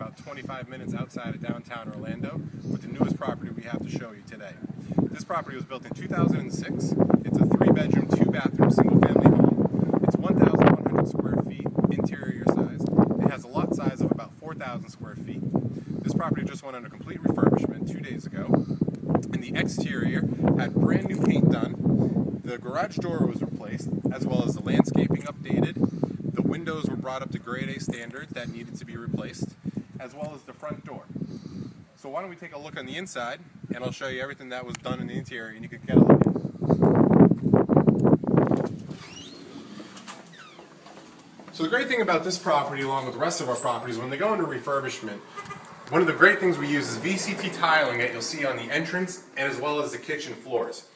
about 25 minutes outside of downtown Orlando with the newest property we have to show you today. This property was built in 2006. It's a three bedroom, two bathroom, single family home. It's 1,100 square feet interior size. It has a lot size of about 4,000 square feet. This property just went under complete refurbishment two days ago. And the exterior had brand new paint done. The garage door was replaced, as well as the landscaping updated. The windows were brought up to grade A standard that needed to be replaced as well as the front door. So why don't we take a look on the inside and I'll show you everything that was done in the interior and you can get a look. So the great thing about this property along with the rest of our properties when they go into refurbishment one of the great things we use is VCT tiling that you'll see on the entrance and as well as the kitchen floors.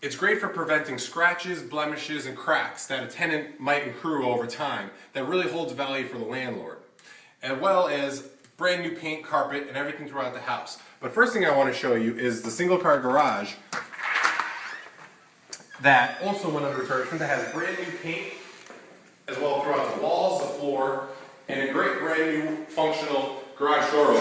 It's great for preventing scratches, blemishes, and cracks that a tenant might accrue over time that really holds value for the landlord. As well as brand new paint, carpet, and everything throughout the house. But first thing I want to show you is the single car garage that also went under refurbishment that has brand new paint as well throughout the walls, the floor, and a great brand new functional garage door opener.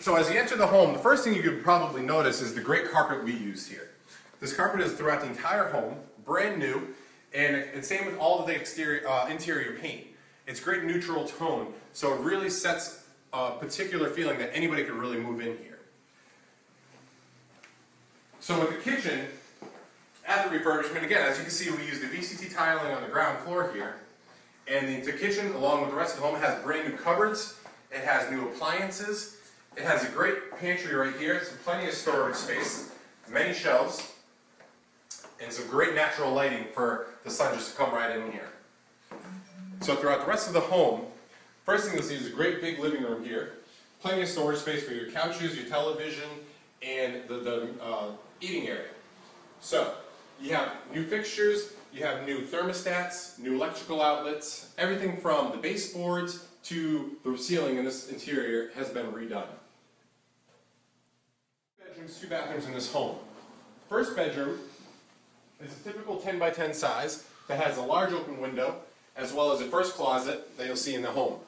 So as you enter the home, the first thing you could probably notice is the great carpet we use here. This carpet is throughout the entire home, brand new, and it's same with all of the exterior, uh, interior paint. It's great neutral tone, so it really sets a particular feeling that anybody could really move in here. So with the kitchen, at the refurbishment, again, as you can see, we use the VCT tiling on the ground floor here. And the, the kitchen, along with the rest of the home, has brand new cupboards. It has new appliances. It has a great pantry right here, some plenty of storage space, many shelves, and some great natural lighting for the sun just to come right in here. So throughout the rest of the home, first thing you'll see is a great big living room here. Plenty of storage space for your couches, your television, and the, the uh, eating area. So, you have new fixtures, you have new thermostats, new electrical outlets, everything from the baseboards to the ceiling in this interior has been redone. Two Bedrooms, two bathrooms in this home. First bedroom it's a typical 10 by 10 size that has a large open window as well as a first closet that you'll see in the home.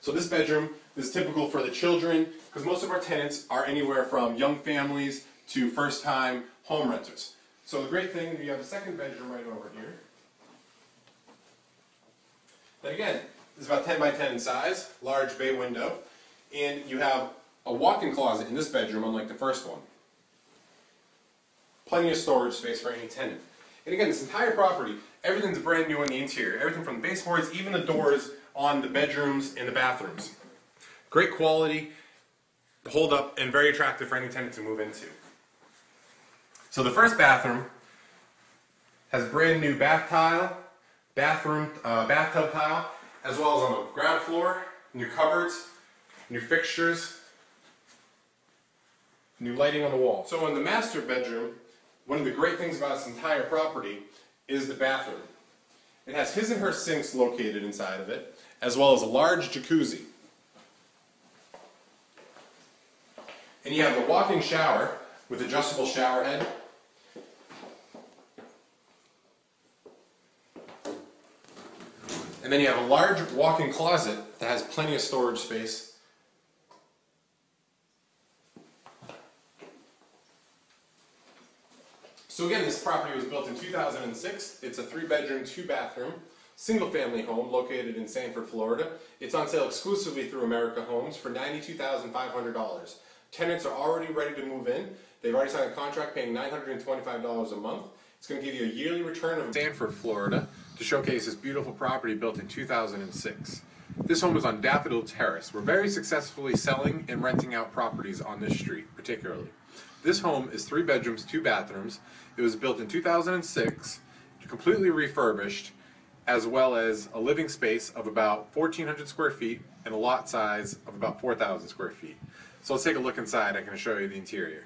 So this bedroom is typical for the children because most of our tenants are anywhere from young families to first time home renters. So the great thing, is you have a second bedroom right over here. That again is about 10 by 10 in size, large bay window, and you have a walk-in closet in this bedroom unlike the first one plenty of storage space for any tenant. And again, this entire property, everything's brand new on the interior. Everything from the baseboards, even the doors on the bedrooms and the bathrooms. Great quality, hold up, and very attractive for any tenant to move into. So the first bathroom has brand new bath tile, bathroom, uh, bathtub tile, as well as on the ground floor, new cupboards, new fixtures, new lighting on the wall. So in the master bedroom, one of the great things about this entire property is the bathroom. It has his and her sinks located inside of it, as well as a large jacuzzi. And you have the walk-in shower with adjustable shower head. And then you have a large walk-in closet that has plenty of storage space So again, this property was built in 2006. It's a three-bedroom, two-bathroom, single-family home located in Sanford, Florida. It's on sale exclusively through America Homes for $92,500. Tenants are already ready to move in. They've already signed a contract paying $925 a month. It's going to give you a yearly return of Sanford, Florida to showcase this beautiful property built in 2006. This home is on Daffodil Terrace. We're very successfully selling and renting out properties on this street, particularly. This home is three bedrooms, two bathrooms. It was built in 2006, completely refurbished, as well as a living space of about 1,400 square feet and a lot size of about 4,000 square feet. So let's take a look inside. I can show you the interior.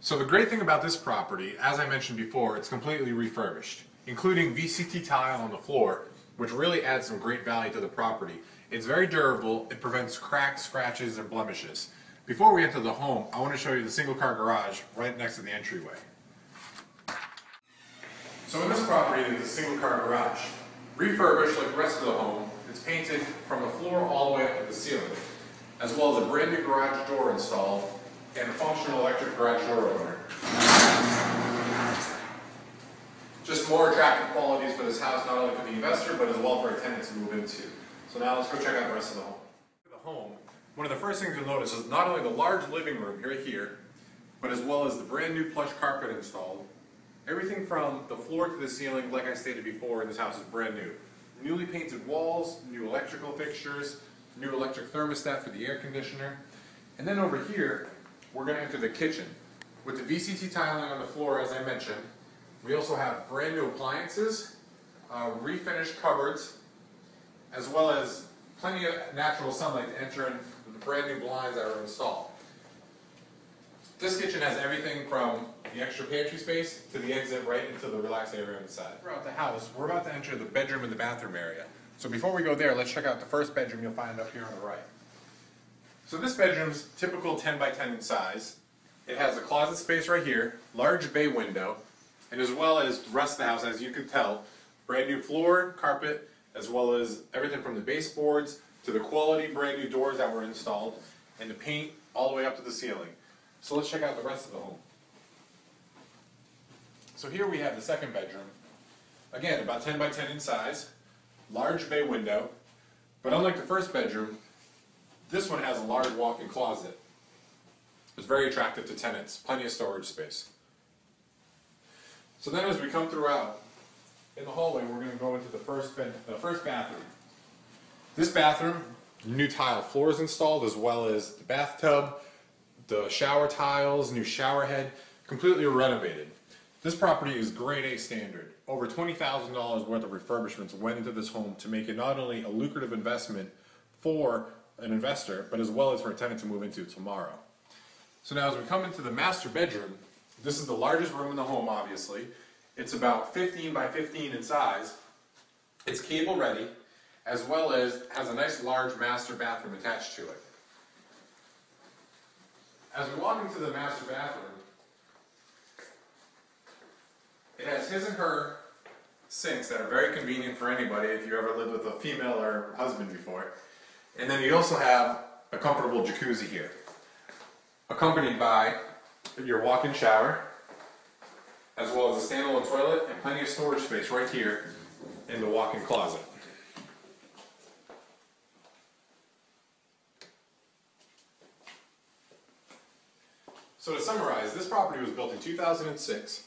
So the great thing about this property, as I mentioned before, it's completely refurbished, including VCT tile on the floor, which really adds some great value to the property. It's very durable, it prevents cracks, scratches, and blemishes. Before we enter the home, I want to show you the single car garage right next to the entryway. So in this property, there's a single car garage. Refurbished like the rest of the home, it's painted from the floor all the way up to the ceiling, as well as a brand new garage door installed and a functional electric garage door opener. Just more attractive qualities for this house, not only for the investor, but as well for a tenant to move into. So now let's go check out the rest of the home. One of the first things you'll notice is not only the large living room right here, but as well as the brand new plush carpet installed. Everything from the floor to the ceiling, like I stated before, in this house is brand new. Newly painted walls, new electrical fixtures, new electric thermostat for the air conditioner. And then over here, we're gonna enter the kitchen. With the VCT tiling on the floor, as I mentioned, we also have brand new appliances, uh, refinished cupboards, as well as plenty of natural sunlight to enter in brand new blinds that are installed. This kitchen has everything from the extra pantry space to the exit right into the relaxed area on the side. Throughout the house, we're about to enter the bedroom and the bathroom area. So before we go there, let's check out the first bedroom you'll find up here on the right. So this bedroom's typical 10 by 10 in size. It has a closet space right here, large bay window, and as well as the rest of the house, as you can tell, brand new floor, carpet, as well as everything from the baseboards to the quality brand new doors that were installed, and the paint all the way up to the ceiling. So let's check out the rest of the home. So here we have the second bedroom. Again, about 10 by 10 in size, large bay window, but unlike the first bedroom, this one has a large walk-in closet. It's very attractive to tenants, plenty of storage space. So then as we come throughout, in the hallway, we're going to go into the first bed, the first bathroom. This bathroom, new tile floors installed, as well as the bathtub, the shower tiles, new shower head, completely renovated. This property is grade A standard. Over $20,000 worth of refurbishments went into this home to make it not only a lucrative investment for an investor, but as well as for a tenant to move into tomorrow. So now as we come into the master bedroom, this is the largest room in the home, obviously. It's about 15 by 15 in size. It's cable ready, as well as has a nice large master bathroom attached to it. As we walk into the master bathroom, it has his and her sinks that are very convenient for anybody if you ever lived with a female or husband before. And then you also have a comfortable jacuzzi here, accompanied by your walk-in shower, as well as a standalone toilet and plenty of storage space right here in the walk-in closet. So to summarize, this property was built in 2006.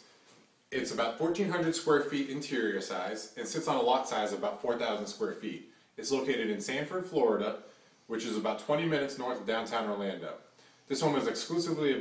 It's about 1,400 square feet interior size and sits on a lot size of about 4,000 square feet. It's located in Sanford, Florida, which is about 20 minutes north of downtown Orlando. This home is exclusively available